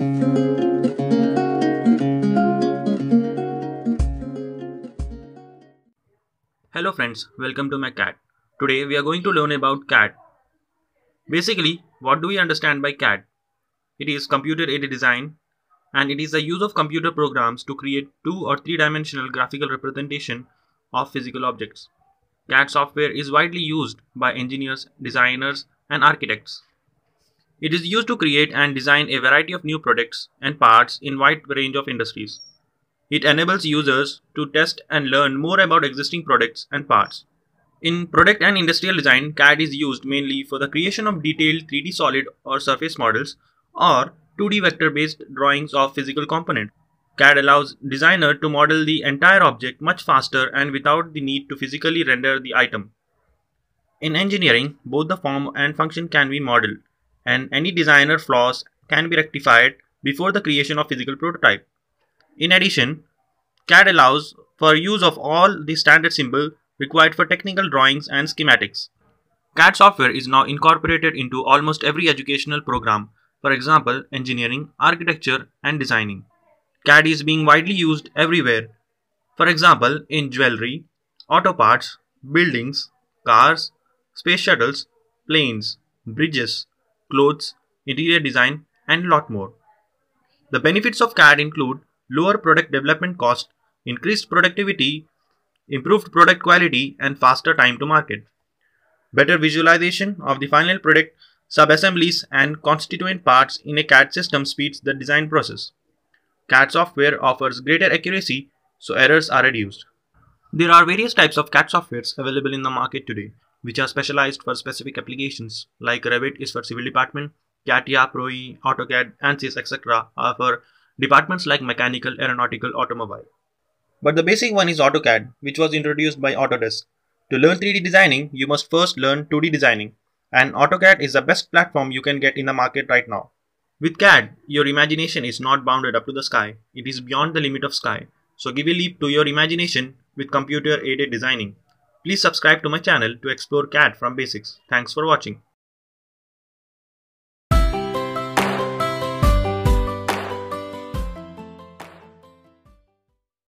Hello friends, welcome to MECH CAD. Today we are going to learn about CAD. Basically, what do we understand by CAD? It is computer aided design and it is the use of computer programs to create two or three dimensional graphical representation of physical objects. CAD software is widely used by engineers, designers and architects. It is used to create and design a variety of new products and parts in wide range of industries. It enables users to test and learn more about existing products and parts. In product and industrial design, CAD is used mainly for the creation of detailed 3D solid or surface models or 2D vector based drawings of physical components. CAD allows designer to model the entire object much faster and without the need to physically render the item. In engineering, both the form and function can be modeled, and any designer flaws can be rectified before the creation of physical prototype. In addition, CAD allows for use of all the standard symbol required for technical drawings and schematics. CAD software is now incorporated into almost every educational program, for example, engineering, architecture, and designing. CAD is being widely used everywhere. For example, in jewelry, auto parts, buildings, cars, space shuttles, planes, bridges, clothes, interior design, and a lot more. The benefits of CAD include lower product development cost, increased productivity, improved product quality, and faster time to market. Better visualization of the final product, subassemblies, and constituent parts in a CAD system speeds the design process. CAD software offers greater accuracy, so errors are reduced. There are various types of CAD softwares available in the market today, which are specialized for specific applications, like Revit is for civil department, CATIA, ProE, AutoCAD, ANSYS, etc. are for departments like mechanical, aeronautical, automobile. But the basic one is AutoCAD, which was introduced by Autodesk. To learn 3D designing, you must first learn 2D designing, and AutoCAD is the best platform you can get in the market right now. With CAD, your imagination is not bounded up to the sky, it is beyond the limit of sky. So give a leap to your imagination with computer aided designing. Please subscribe to my channel to explore CAD from basics. Thanks for watching.